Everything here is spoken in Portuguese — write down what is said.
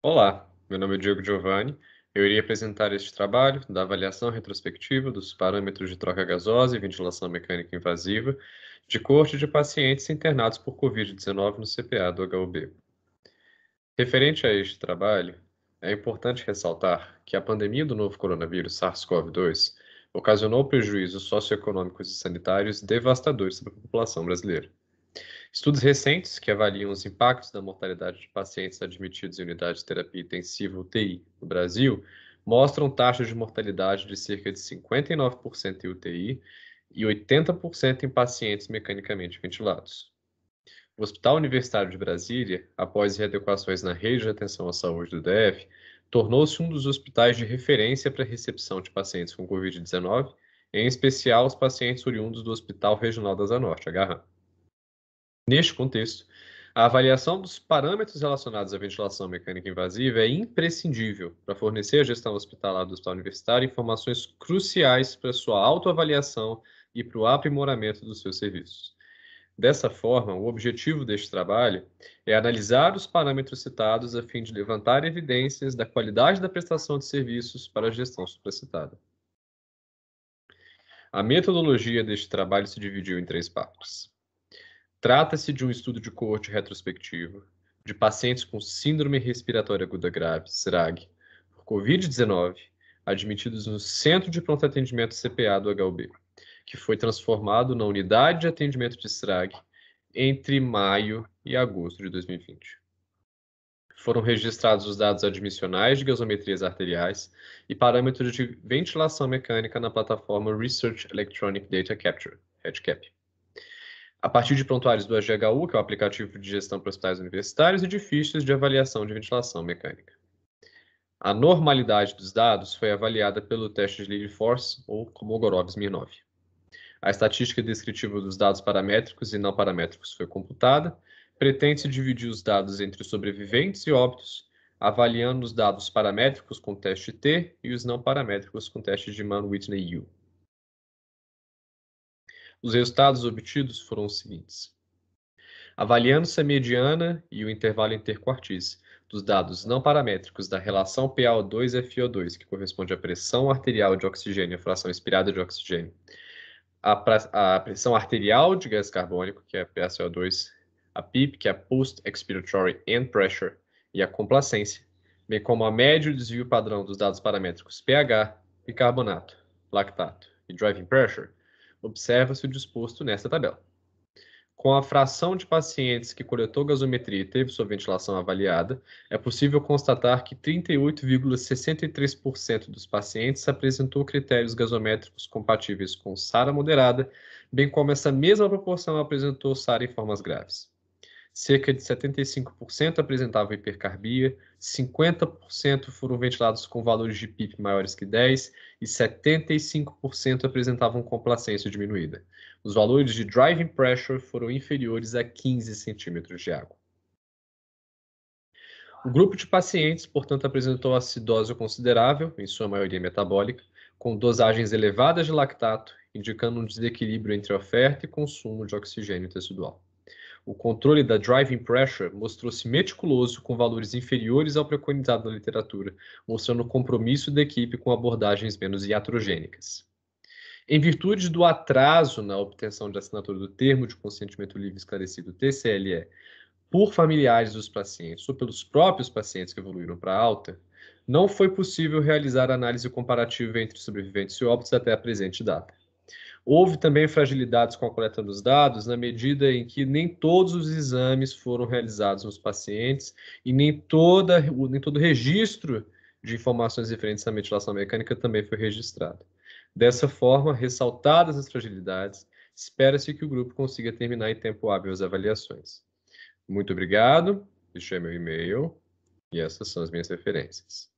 Olá, meu nome é Diego Giovanni. Eu irei apresentar este trabalho da avaliação retrospectiva dos parâmetros de troca gasosa e ventilação mecânica invasiva de corte de pacientes internados por Covid-19 no CPA do HUB. Referente a este trabalho, é importante ressaltar que a pandemia do novo coronavírus SARS-CoV-2 ocasionou prejuízos socioeconômicos e sanitários devastadores para a população brasileira. Estudos recentes que avaliam os impactos da mortalidade de pacientes admitidos em unidade de terapia intensiva UTI no Brasil mostram taxas de mortalidade de cerca de 59% em UTI e 80% em pacientes mecanicamente ventilados. O Hospital Universitário de Brasília, após readequações na rede de atenção à saúde do DF, tornou-se um dos hospitais de referência para a recepção de pacientes com Covid-19, em especial os pacientes oriundos do Hospital Regional da Zanorte, HRAM. Neste contexto, a avaliação dos parâmetros relacionados à ventilação mecânica invasiva é imprescindível para fornecer à gestão hospitalar do Hospital Universitário informações cruciais para sua autoavaliação e para o aprimoramento dos seus serviços. Dessa forma, o objetivo deste trabalho é analisar os parâmetros citados a fim de levantar evidências da qualidade da prestação de serviços para a gestão supracitada. A metodologia deste trabalho se dividiu em três partes. Trata-se de um estudo de coorte retrospectivo de pacientes com síndrome respiratória aguda grave, SRAG, por COVID-19, admitidos no Centro de Pronto Atendimento CPA do HUB, que foi transformado na Unidade de Atendimento de SRAG entre maio e agosto de 2020. Foram registrados os dados admissionais de gasometrias arteriais e parâmetros de ventilação mecânica na plataforma Research Electronic Data Capture, REDCap a partir de prontuários do AGHU, que é o aplicativo de gestão para hospitais universitários, e de fichas de avaliação de ventilação mecânica. A normalidade dos dados foi avaliada pelo teste de Lead Force, ou Komogorov-Smirnov. A estatística descritiva dos dados paramétricos e não paramétricos foi computada. Pretende-se dividir os dados entre sobreviventes e óbitos, avaliando os dados paramétricos com teste T e os não paramétricos com teste de Mann-Whitney-U. Os resultados obtidos foram os seguintes. Avaliando-se a mediana e o intervalo interquartis dos dados não paramétricos da relação PaO2-FiO2, que corresponde à pressão arterial de oxigênio, a fração expirada de oxigênio, a, a pressão arterial de gás carbônico, que é a PaCO2, a PIP, que é a Post Expiratory End Pressure, e a complacência, bem como a médio desvio padrão dos dados paramétricos pH, bicarbonato, lactato e driving pressure, Observa-se o disposto nesta tabela. Com a fração de pacientes que coletou gasometria e teve sua ventilação avaliada, é possível constatar que 38,63% dos pacientes apresentou critérios gasométricos compatíveis com SARA moderada, bem como essa mesma proporção apresentou SARA em formas graves cerca de 75% apresentavam hipercarbia, 50% foram ventilados com valores de PIP maiores que 10 e 75% apresentavam complacência diminuída. Os valores de driving pressure foram inferiores a 15 centímetros de água. O grupo de pacientes, portanto, apresentou acidose considerável, em sua maioria metabólica, com dosagens elevadas de lactato, indicando um desequilíbrio entre oferta e consumo de oxigênio tecidual. O controle da driving pressure mostrou-se meticuloso com valores inferiores ao preconizado na literatura, mostrando o compromisso da equipe com abordagens menos iatrogênicas. Em virtude do atraso na obtenção de assinatura do termo de consentimento livre esclarecido TCLE por familiares dos pacientes ou pelos próprios pacientes que evoluíram para alta, não foi possível realizar análise comparativa entre sobreviventes e óbitos até a presente data. Houve também fragilidades com a coleta dos dados, na medida em que nem todos os exames foram realizados nos pacientes e nem, toda, nem todo registro de informações referentes à metilação mecânica também foi registrado. Dessa forma, ressaltadas as fragilidades, espera-se que o grupo consiga terminar em tempo hábil as avaliações. Muito obrigado, este é meu e-mail e essas são as minhas referências.